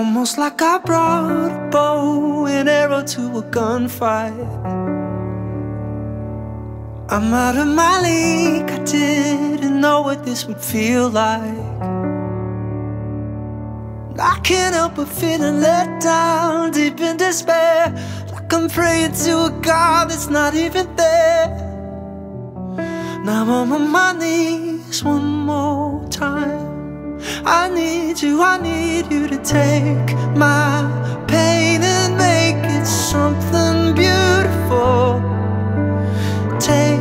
Almost like I brought a bow and arrow to a gunfight. I'm out of my league, I didn't know what this would feel like. I can't help but feeling let down, deep in despair. Like I'm praying to a God that's not even there. Now I'm on my knees one. I need you, I need you to take my pain and make it something beautiful. Take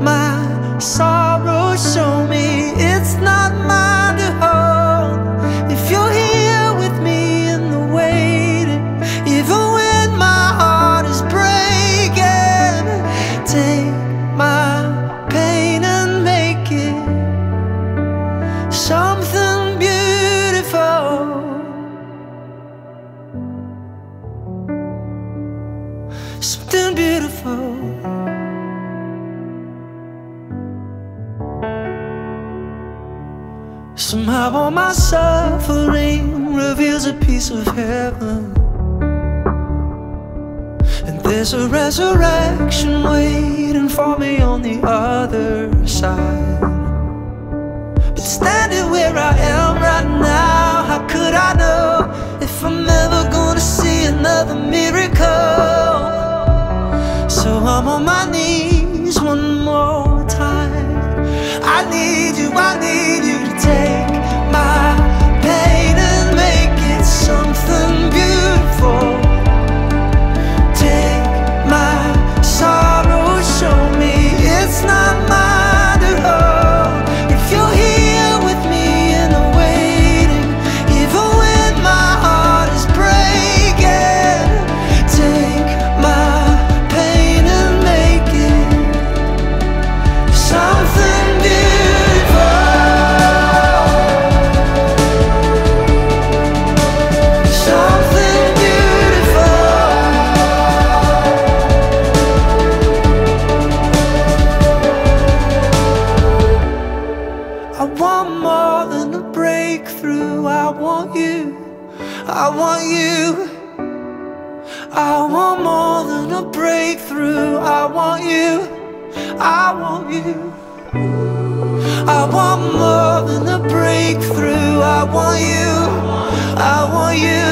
my sorrow, show me it's not mine to hold. If you're here with me in the waiting, even when my heart is breaking, take my pain and make it something Something beautiful. Somehow all my suffering reveals a piece of heaven. And there's a resurrection waiting for me on the other side. But standing where I am I'm on my knees one more time. I need you, I need I want you. I want more than a breakthrough. I want you. I want you. I want more than a breakthrough. I want you. I want you.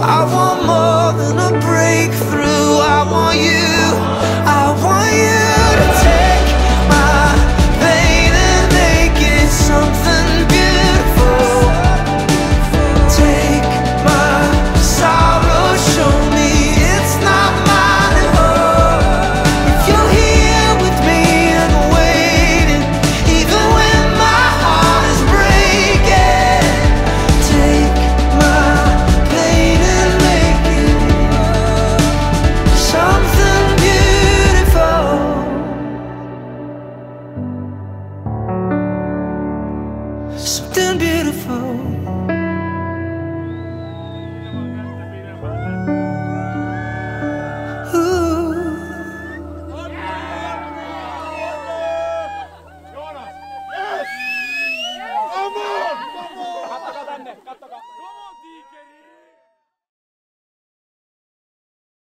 I want more than a breakthrough. I want you. Something beautiful.